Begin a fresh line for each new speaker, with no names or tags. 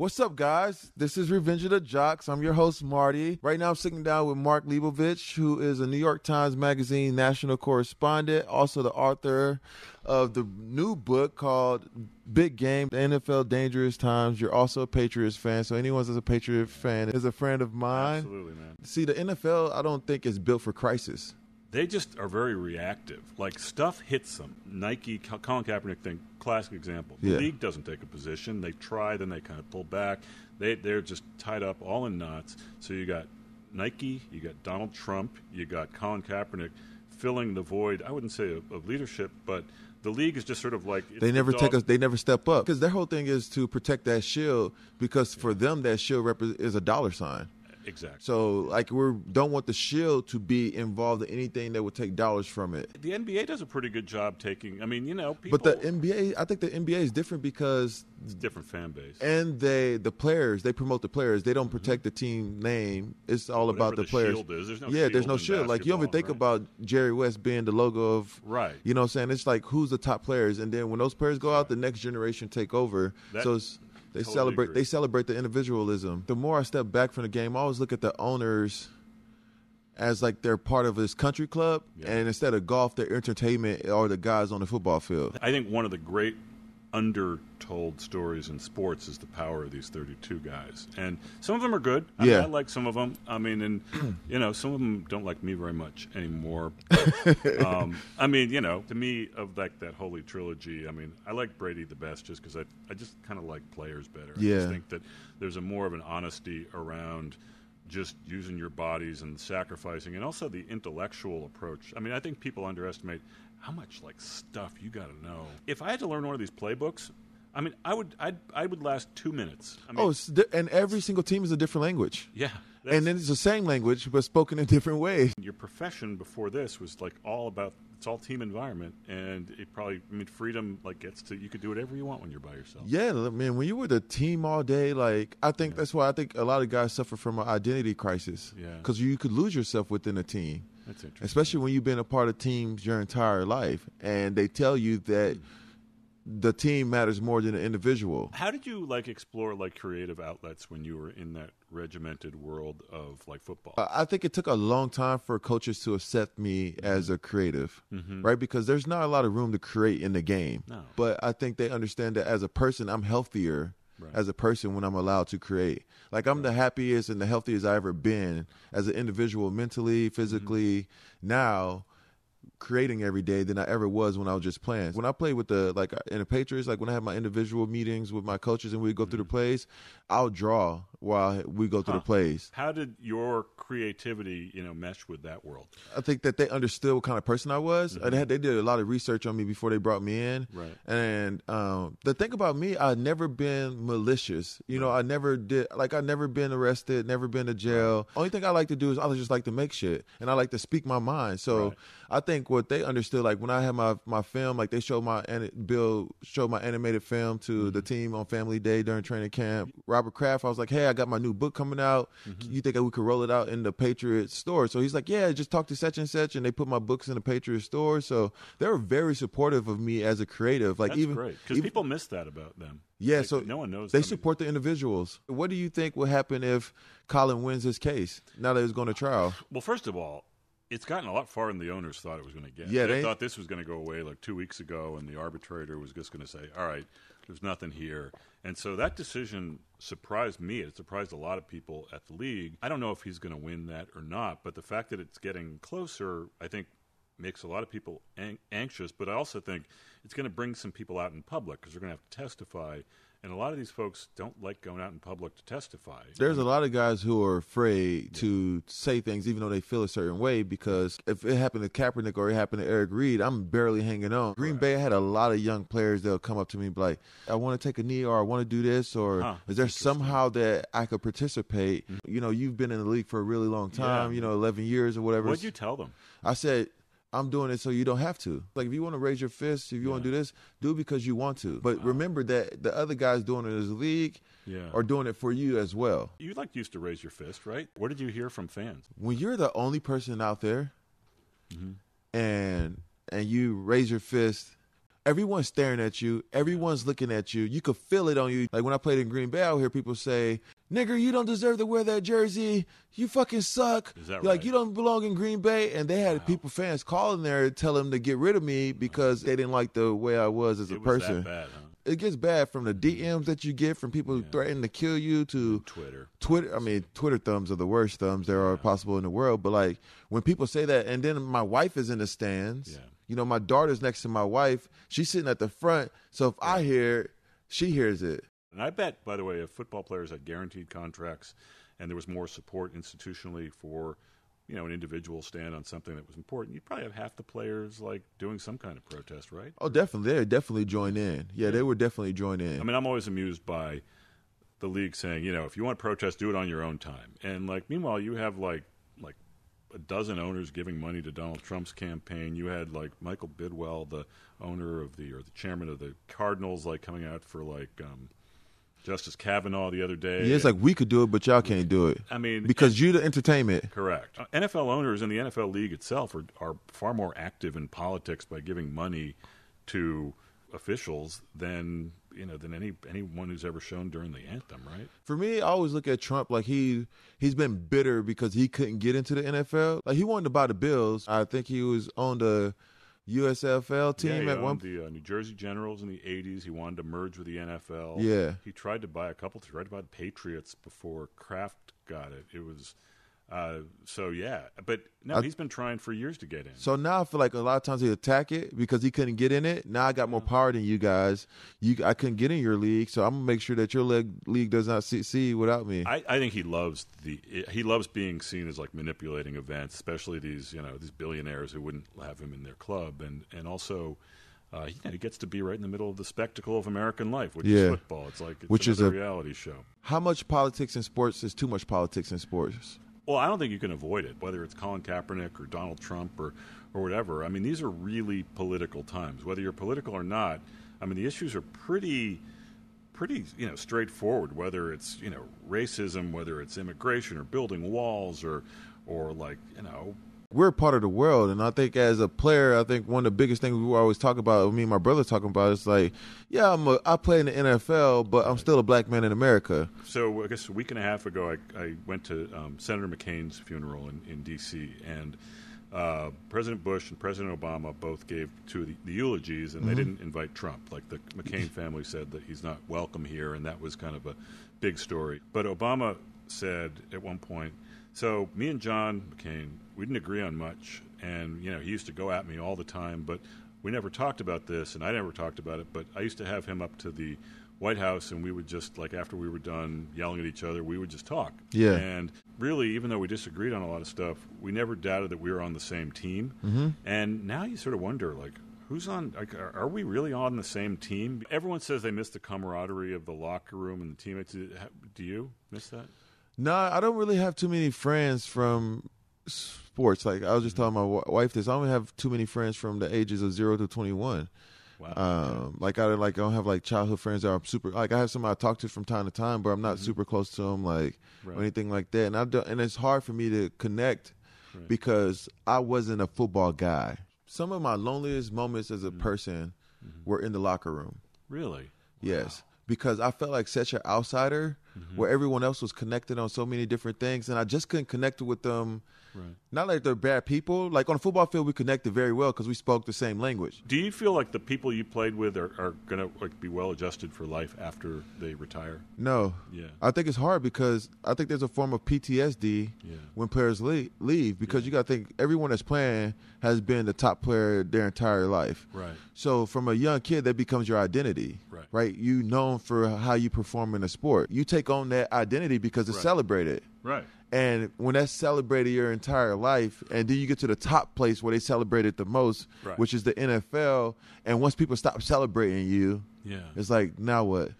What's up, guys? This is Revenge of the Jocks. I'm your host, Marty. Right now, I'm sitting down with Mark Leibovich, who is a New York Times Magazine national correspondent, also the author of the new book called Big Game, The NFL Dangerous Times. You're also a Patriots fan, so anyone who's a Patriot fan is a friend of mine.
Absolutely, man.
See, the NFL, I don't think is built for crisis.
They just are very reactive. Like stuff hits them. Nike, Colin Kaepernick thing, classic example. The
Yeah.
league doesn't take a position. They try, then they kind of pull back. They they're just tied up all in knots. So you got Nike, you got Donald Trump, you got Colin Kaepernick filling the void. I wouldn't say of, of leadership, but the league is just sort of like
They
the
never take us. They never step up because their whole thing is to protect that shield. Because for them, that shield repre- is a dollar sign.
Exactly.
So like we don't want the shield to be involved in anything that would take dollars from it.
the NBA does a pretty good job taking. I mean, you know, people.
But the NBA, I think the NBA is different because
it's a different fan base.
and they the players they promote the players. They don't mm-hmm. protect the team name. It's all about the,
the
players.
shield is, there's no
yeah, there's no shield. Like you don't even think
basketball,
about Jerry West being the logo of
Right.
You know what I'm saying? It's like who's the top players, and then when those players go out, the next generation take over.
That-
so it's, they
totally
celebrate.
agree.
They celebrate the individualism. The more I step back from the game, I always look at the owners as like they're part of this country club,
Yeah.
and instead of golf, their entertainment are the guys on the football field.
I think one of the great undertold stories in sports is the power of these 32 guys. And some of them are good. I mean,
Yeah.
I like some of them. I mean, and, you know, some of them don't like me very much anymore. um, I mean, you know, to me, of like that holy trilogy, I mean, I like Brady the best just because I, I just kind of like players better. I
Yeah.
just think that there's a more of an honesty around just using your bodies and sacrificing and also the intellectual approach. I mean, I think people underestimate how much like stuff you got to know. If I had to learn one of these playbooks, I mean, I would I'd, I would last 2 minutes. I mean,
Oh, and every single team is a different language,
yeah.
And then it's the same language but spoken in different ways.
your profession before this was like all about it's all team environment and it probably I mean freedom like gets to you could do whatever you want when you're by yourself.
Yeah, man, when you were the team all day, like I think that's why I think a lot of guys suffer from an identity crisis.
Yeah.
because you could lose yourself within a team.
That's interesting.
especially when you've been a part of teams your entire life and they tell you that hmm. The team matters more than the individual
How did you like explore like creative outlets when you were in that regimented world of like football?
Uh, I think it took a long time for coaches to accept me mm-hmm. as a creative, mm-hmm. right? Because there's not a lot of room to create in the game.
No.
But I think they understand that as a person, I'm healthier
Right.
as a person when I'm allowed to create. Like I'm the happiest and the healthiest I ever been as an individual, mentally, mm-hmm. physically. Now, creating every day than I ever was when I was just playing. When I played with the like in the Patriots, like when I have my individual meetings with my coaches and we go through the mm-hmm. plays, I'll draw while we go through the plays.
How did your creativity, you know, mesh with that world?
I think that they understood what kind of person I was. And They, had, they did a lot of research on me before they brought me in.
Right.
And um, the thing about me, I've never been malicious. You know, I never did, like, i never been arrested, never been to jail. Only thing I like to do is I just like to make shit. And I like to speak my mind. So
Right.
I think what they understood, like, when I had my, my film, like, they showed my, Bill showed my animated film to the team on Family Day during training camp. Robert Kraft, I was like, hey, I got my new book coming out. Mm-hmm. You think we could roll it out in the Patriot store? So he's like, yeah, just talk to such and such. And they put my books in the Patriot store. So they were very supportive of me as a creative. Like,
That's
even,
because people miss that about them.
yeah,
Like,
so
no one knows.
They support the individuals. What do you think will happen if Colin wins his case now that it's going to trial?
Well, first of all, it's gotten a lot farther than the owners thought it was going to get.
Yeah,
they,
they-
thought this was going to go away like two weeks ago, and the arbitrator was just going to say, "All right, there's nothing here." And so that decision surprised me. It surprised a lot of people at the league. I don't know if he's going to win that or not, but the fact that it's getting closer, I think, makes a lot of people an- anxious. But I also think it's going to bring some people out in public because they're going to have to testify. And a lot of these folks don't like going out in public to testify.
There's a lot of guys who are afraid to say things even though they feel a certain way because if it happened to Kaepernick or it happened to Eric Reid, I'm barely hanging on. Green Bay had a lot of young players that'll come up to me and be like, I want to take a knee or I want to do this or
Huh,
is there somehow that I could participate? Mm-hmm. You know, you've been in the league for a really long time,
Yeah.
you know, 11 years or whatever.
What'd you tell them?
I said, I'm doing it so you don't have to. Like, if you want to raise your fist, if you want to do this, do it because you want to. But remember that the other guys doing it in a league
Yeah.
are doing it for you as well.
You like used to raise your fist, right? What did you hear from fans?
When you're the only person out there
Mm-hmm.
and and you raise your fist Everyone's staring at you. Everyone's looking at you. You could feel it on you. Like when I played in Green Bay, I would hear people say, "Nigger, you don't deserve to wear that jersey. You fucking suck. Like
right?
you don't belong in Green Bay." And they had people fans calling there, telling them to get rid of me because they didn't like the way I was as a
It was
person.
bad, huh?
It gets bad from the mm-hmm. DMs that you get from people threatening to kill you to
Twitter.
Twitter, I mean, Twitter thumbs are the worst thumbs there are possible in the world. But like when people say that, and then my wife is in the stands.
Yeah.
You know, my daughter's next to my wife. She's sitting at the front. So if I hear it, she hears it.
And I bet, by the way, if football players had guaranteed contracts and there was more support institutionally for, you know, an individual stand on something that was important, you'd probably have half the players like doing some kind of protest, right?
Oh, definitely, they definitely join in. Yeah, they would definitely join in.
I mean, I'm always amused by the league saying, you know, if you want to protest, do it on your own time. And like, meanwhile, you have like like a dozen owners giving money to Donald Trump's campaign. You had like Michael Bidwill, the owner of the or the chairman of the Cardinals, like coming out for like um, Justice Kavanaugh the other day.
yeah, it's like we could do it, but y'all can't do it
I mean,
because you the entertainment.
Correct. Uh, NFL owners and the NFL league itself are, are far more active in politics by giving money to officials than you know than any anyone who's ever shown during the anthem, right?
For me, I always look at Trump like he he's been bitter because he couldn't get into the NFL. Like he wanted to buy the Bills. I think he was on the USFL team
yeah,
at one.
the uh, New Jersey Generals in the '80s. He wanted to merge with the NFL.
Yeah.
he tried to buy a couple. He tried to buy the Patriots before Kraft got it. It was uh, so yeah, but no,
I-
he's been trying for years to get in.
So now I feel like a lot of times he attack it because he couldn't get in it. Now I got more power than you guys. You, I couldn't get in your league, so I'm gonna make sure that your leg, league does not succeed without me.
I, I think he loves the he loves being seen as like manipulating events, especially these you know these billionaires who wouldn't have him in their club, and and also. Uh, you he gets to be right in the middle of the spectacle of American life, which
Yeah.
is football. It's like it's
Which is a-
reality show.
How much politics in sports is too much politics in sports?
Well, I don't think you can avoid it, whether it's Colin Kaepernick or Donald Trump or, or whatever. I mean, these are really political times. Whether you're political or not, I mean, the issues are pretty, pretty, you know, straightforward. Whether it's you know racism, whether it's immigration or building walls or, or like you know,
we're part of the world, and I think as a player, I think one of the biggest things we always talk about, me and my brother talking about, is like, yeah, I'm a, I play in the NFL, but I'm still a black man in America.
So I guess a week and a half ago, I, I went to um, Senator McCain's funeral in, in D.C. and uh, President Bush and President Obama both gave two of the, the eulogies, and they didn't invite Trump. Like the McCain family said that he's not welcome here, and that was kind of a big story. But Obama said at one point, "So me and John McCain, we didn't agree on much, and you know he used to go at me all the time, but." We never talked about this, and I never talked about it. But I used to have him up to the White House, and we would just like after we were done yelling at each other, we would just talk.
Yeah.
And really, even though we disagreed on a lot of stuff, we never doubted that we were on the same team.
Mm-hmm.
And now you sort of wonder, like, who's on? Like, are, we really on the same team? Everyone says they miss the camaraderie of the locker room and the teammates. Do you miss that?
No, I don't really have too many friends from sports. Like I was just telling my wife this, I don't have too many friends from the ages of zero to twenty one.
Wow.
Um, like I like I don't have like childhood friends that are super. Like I have somebody I talk to from time to time, but I'm not mm-hmm. super close to them, like
Right.
or anything like that. And I don't, and it's hard for me to connect
Right.
because I wasn't a football guy. Some of my loneliest moments as a mm-hmm. person mm-hmm. were in the locker room.
really?
Yes. Because I felt like such an outsider where everyone else was connected on so many different things and I just couldn't connect with them.
Right.
Not like they're bad people. Like on the football field, we connected very well because we spoke the same language.
Do you feel like the people you played with are, are going to like be well adjusted for life after they retire?
No.
Yeah.
I think it's hard because I think there's a form of PTSD
Yeah.
when players leave, leave because you got to think everyone that's playing has been the top player their entire life.
Right.
So from a young kid, that becomes your identity.
Right.
Right. You known for how you perform in a sport. You take on that identity because it's
Right.
celebrated.
Right.
And when that's celebrated your entire life, and then you get to the top place where they celebrate it the most,
Right.
which is the NFL, and once people stop celebrating you,
Yeah.
it's like now what?